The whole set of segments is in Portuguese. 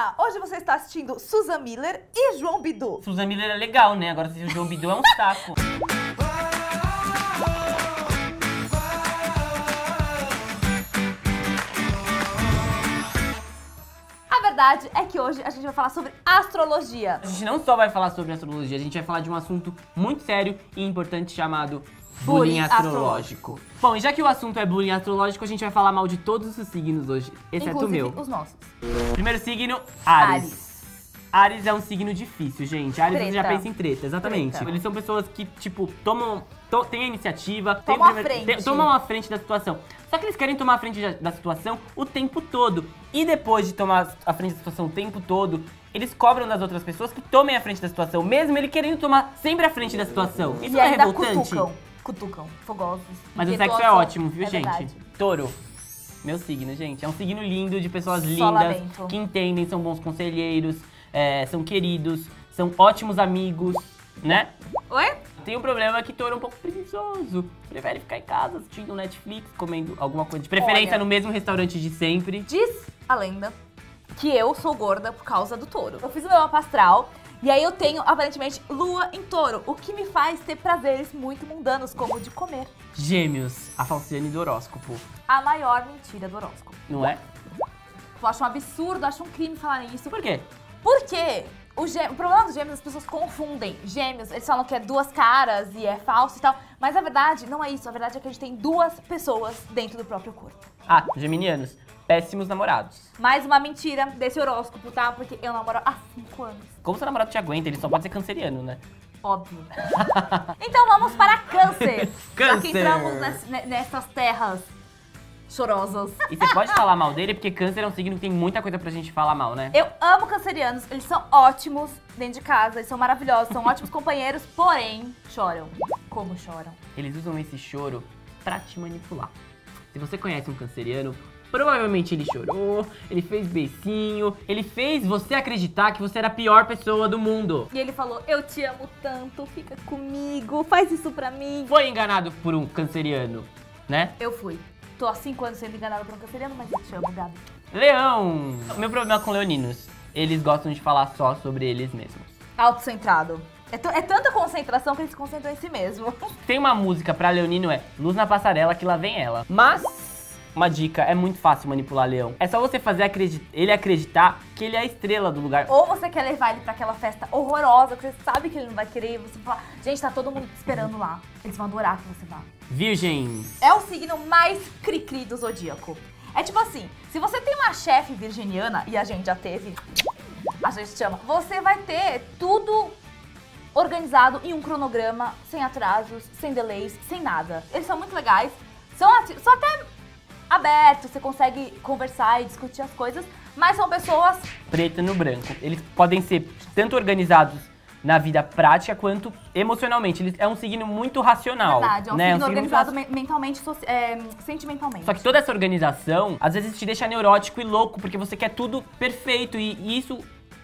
Olá! Hoje você está assistindo Susan Miller e João Bidu. Susan Miller é legal, né? Agora se o João Bidu é um saco. A verdade é que hoje a gente vai falar sobre astrologia. A gente não só vai falar sobre astrologia, a gente vai falar de um assunto muito sério e importante chamado bullying, Bullying astrológico. Bom, e já que o assunto é bullying astrológico, a gente vai falar mal de todos os signos hoje, exceto o Inclusive meu. os nossos. Primeiro signo, Ares. Ares. Ares é um signo difícil, gente. Ares você já Treta. pensa em treta, exatamente. Treta. Eles são pessoas que, tipo, tomam. To, têm a iniciativa, Tomam a primeiro- frente. tomam a frente da situação. Só que eles querem tomar a frente da, da situação o tempo todo. E depois de tomar a frente da situação o tempo todo, eles cobram das outras pessoas que tomem a frente da situação, mesmo ele querendo tomar sempre a frente da situação. Isso e não é revoltante? cutucam. Cutucam. Fogosos. Mas o sexo é ótimo, viu, É gente? verdade. Touro. Meu signo, gente. É um signo lindo, de pessoas lindas, que entendem, são bons conselheiros, é, são queridos, são ótimos amigos, né? Oi? Tem um problema que touro é um pouco preguiçoso. Prefere ficar em casa assistindo Netflix, comendo alguma coisa. De preferência Olha. no mesmo restaurante de sempre. Diz a lenda que eu sou gorda por causa do touro. Eu fiz o meu mapa astral e aí eu tenho, aparentemente, lua em touro, o que me faz ter prazeres muito mundanos, como o de comer. Gêmeos, a falciane do horóscopo, A maior mentira do horóscopo. não é? Eu acho um absurdo, acho um crime falar isso. Por quê? Porque o, o problema dos gêmeos, as pessoas confundem gêmeos. Eles falam que é duas caras e é falso e tal. Mas a verdade não é isso. A verdade é que a gente tem duas pessoas dentro do próprio corpo. Ah, geminianos, péssimos namorados. Mais uma mentira desse horóscopo, tá? Porque eu namoro há cinco anos. Como seu namorado te aguenta? Ele só pode ser canceriano, né? Óbvio. então vamos para câncer. Já Câncer. que entramos ness- ne- nessas terras chorosas. E você pode falar mal dele, porque câncer é um signo que tem muita coisa pra gente falar mal, né? Eu amo cancerianos, eles são ótimos dentro de casa, eles são maravilhosos, são ótimos companheiros, porém choram. Como choram? Eles usam esse choro pra te manipular. Se você conhece um canceriano, provavelmente ele chorou, ele fez beicinho, ele fez você acreditar que você era a pior pessoa do mundo. E ele falou: Eu te amo tanto, fica comigo, faz isso pra mim. Foi enganado por um canceriano, né? Eu fui. Tô há cinco anos sendo enganada por um canceriano, mas eu te amo, Gabi. Leão! O meu problema com leoninos, eles gostam de falar só sobre eles mesmos. Autocentrado. É, é tanta concentração que eles se concentram em si mesmo. Tem uma música pra leonino é Luz na passarela que lá vem ela. Mas uma dica, é muito fácil manipular leão. É só você fazer acredi- ele acreditar que ele é a estrela do lugar. Ou você quer levar ele pra aquela festa horrorosa, que você sabe que ele não vai querer, e você fala, gente, tá todo mundo te esperando lá. Eles vão adorar que você vá. Virgem. É o signo mais cri-cri do zodíaco. É tipo assim, se você tem uma chefe virginiana, e a gente já teve, a gente chama, você vai ter tudo organizado em um cronograma, sem atrasos, sem delays, sem nada. Eles são muito legais, são, são até abertos, você consegue conversar e discutir as coisas, mas são pessoas preto no branco. Eles podem ser tanto organizados na vida prática quanto emocionalmente. Eles é um signo muito racional. verdade, é um né? signo muito organizado raci- men- mentalmente, soci- é, sentimentalmente. Só que toda essa organização, às vezes, te deixa neurótico e louco, porque você quer tudo perfeito e, e isso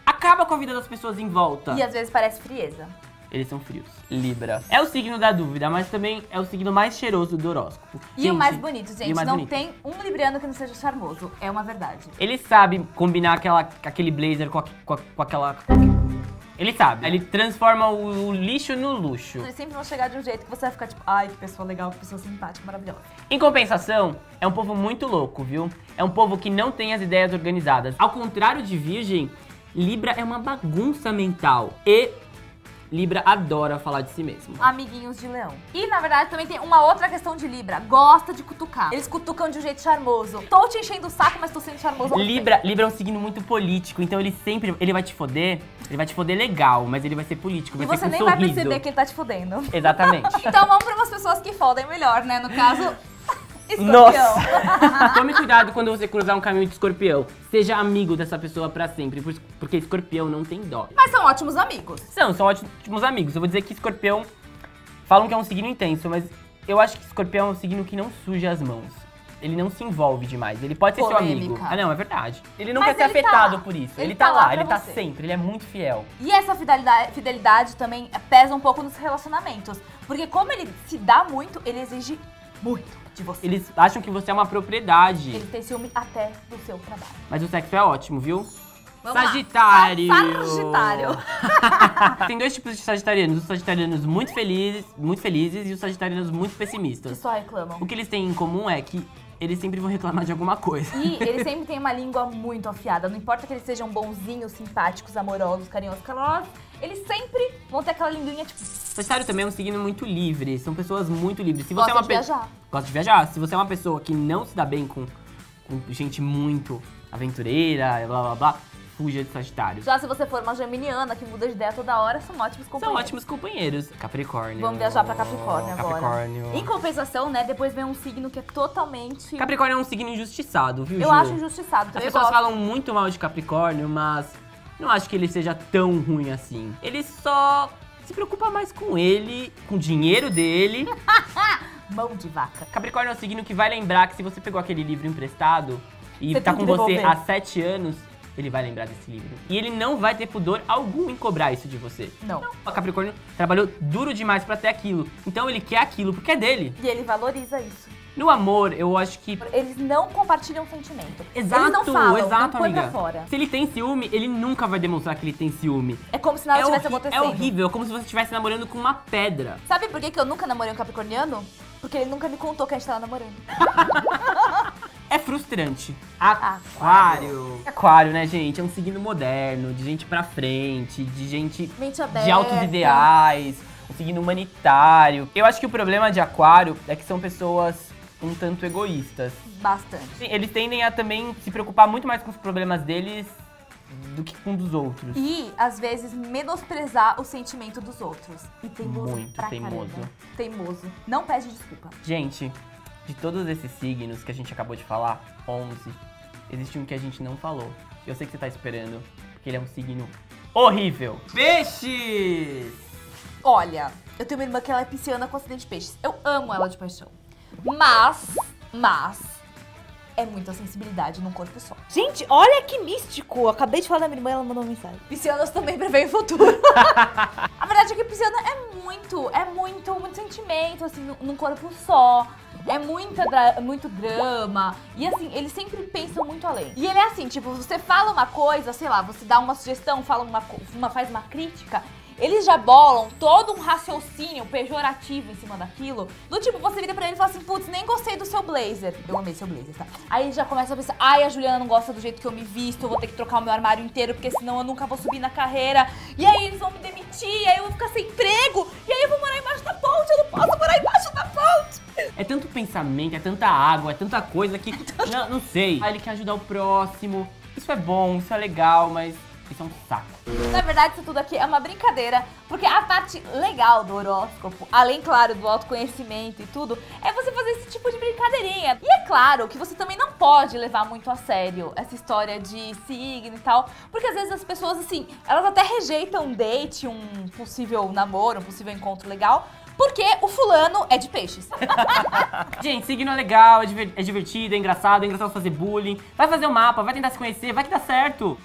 acaba com a vida das pessoas em volta. E às vezes parece frieza. Eles são frios. Libra. É o signo da dúvida, mas também é o signo mais cheiroso do horóscopo. E Gente, o mais bonito, gente, mais não bonito. tem um libriano que não seja charmoso. É uma verdade. Ele sabe combinar aquela, aquele blazer com, a- com, a- com aquela. Ele sabe. Ele transforma o, o lixo no luxo. Eles sempre vão chegar de um jeito que você vai ficar tipo, ai, que pessoa legal, que pessoa simpática, maravilhosa. Em compensação, é um povo muito louco, viu? É um povo que não tem as ideias organizadas. Ao contrário de Virgem, Libra é uma bagunça mental. E Libra adora falar de si mesmo. Amiguinhos de leão. E na verdade também tem uma outra questão de Libra. Gosta de cutucar. Eles cutucam de um jeito charmoso. Tô te enchendo o saco, mas tô sendo charmoso. Libra, Libra é um signo muito político, então ele sempre ele vai te foder, ele vai te foder legal, mas ele vai ser político, vai E ser você nem vai perceber que ele tá te fodendo. Exatamente. Então vamos pra umas pessoas que fodem melhor, né? No caso, escorpião. Nossa! Tome cuidado quando você cruzar um caminho de escorpião. Seja amigo dessa pessoa pra sempre, por- porque escorpião não tem dó. Mas são ótimos amigos. São, são ótimos amigos. Eu vou dizer que escorpião falam que é um signo intenso, mas eu acho que escorpião é um signo que não suja as mãos. Ele não se envolve demais. Ele pode ser seu amigo. Polêmica. Ah, não, é verdade. Ele não Mas quer ser ele tá afetado lá. por isso. Ele Ele, tá tá, lá ele tá você. sempre, ele é muito fiel. E essa fidelidade, fidelidade também pesa um pouco nos relacionamentos. Porque como ele se dá muito, ele exige muito de você. Eles acham que você é uma propriedade. Ele tem ciúme até do seu trabalho. Mas o sexo é ótimo, viu? Vamos. Sagitário. Sa- Sagitário. Tem dois tipos de sagitarianos. Os sagitarianos muito felizes, muito felizes e os sagitarianos muito Que pessimistas. só reclamam. O que eles têm em comum é que eles sempre vão reclamar de alguma coisa. E eles sempre têm uma língua muito afiada. Não importa que eles sejam bonzinhos, simpáticos, amorosos, carinhosos, calorosos, eles sempre vão ter aquela linguinha tipo. Sagitário também é um signo muito livre. São pessoas muito livres. Se você Gosta é uma de pe- viajar. Gosta de viajar. Se você é uma pessoa que não se dá bem com, com gente muito aventureira, blá blá blá, fuja de Sagitário. Já se você for uma geminiana que muda de ideia toda hora, são ótimos São companheiros. ótimos companheiros. Capricórnio. Vamos viajar pra Capricórnio agora. Capricórnio. Em compensação, né, depois vem um signo que é totalmente. Capricórnio é um signo injustiçado, viu, Eu Ju? acho injustiçado. As eu pessoas gosto. falam muito mal de Capricórnio, mas não acho que ele seja tão ruim assim. Ele só se preocupa mais com ele, com o dinheiro dele. Mão de vaca. Capricórnio é um signo que vai lembrar que se você pegou aquele livro emprestado e Você tá tem com você há sete anos, ele vai lembrar desse livro. E ele não vai ter pudor algum em cobrar isso de você. Não. O Capricórnio trabalhou duro demais pra ter aquilo. Então ele quer aquilo porque é dele. E ele valoriza isso. No amor, eu acho que Eles não compartilham sentimento. Exato, Eles não falam, exato, não amiga. pra fora. Se ele tem ciúme, ele nunca vai demonstrar que ele tem ciúme. É como se nada é, tivesse horri- acontecendo. é horrível, é como se você estivesse namorando com uma pedra. Sabe por que, que eu nunca namorei um capricorniano? Porque ele nunca me contou que a gente tava namorando. É frustrante. Aquário. Aquário, né, gente? É um signo moderno, de gente pra frente, de gente Mente aberta. de altos ideais, um signo humanitário. Eu acho que o problema de Aquário é que são pessoas um tanto egoístas. Bastante. Eles tendem a também se preocupar muito mais com os problemas deles do que com dos outros. E, às vezes, menosprezar o sentimento dos outros. E teimoso Muito pra teimoso. caramba. Teimoso. Não pede desculpa. Gente, de todos esses signos que a gente acabou de falar, 11, existe um que a gente não falou. Eu sei que você tá esperando, porque ele é um signo horrível. Peixes! Olha, eu tenho uma irmã que ela é pisciana com acidente de peixes. Eu amo ela de paixão. Mas, mas, é muita sensibilidade num corpo só. Gente, olha que místico. Eu acabei de falar da minha irmã e ela mandou uma mensagem. Piscianas também preveem o futuro. A verdade é que pisciana é muito, é muito, muito sentimento, assim, num- corpo só. É muita dra- muito drama. E assim, eles sempre pensam muito além. E ele é assim, tipo, você fala uma coisa, sei lá, você dá uma sugestão, fala uma, uma faz uma crítica. Eles já bolam todo um raciocínio pejorativo em cima daquilo. Do tipo, você vira pra ele e fala assim, putz, nem gostei do seu blazer. Eu amei seu blazer, tá? Aí ele já começa a pensar, ai, a Juliana não gosta do jeito que eu me visto, eu vou ter que trocar o meu armário inteiro, porque senão eu nunca vou subir na carreira. E aí eles vão me demitir, aí eu vou ficar sem emprego, e aí eu vou morar embaixo da ponte, eu não posso morar embaixo da ponte. É tanto pensamento, é tanta água, é tanta coisa que. não, não sei. Ah, ele quer ajudar o próximo. Isso é bom, isso é legal, mas isso é um saco. Na verdade, isso tudo aqui é uma brincadeira, porque a parte legal do horóscopo, além, claro, do autoconhecimento e tudo, é você fazer esse tipo de brincadeirinha. E é claro que você também não pode levar muito a sério essa história de signo e tal, porque às vezes as pessoas, assim, elas até rejeitam um date, um possível namoro, um possível encontro legal, porque o fulano é de peixes. Gente, signo é legal, é é divertido, é engraçado, é engraçado fazer bullying. Vai fazer o mapa, vai tentar se conhecer, vai que dá certo.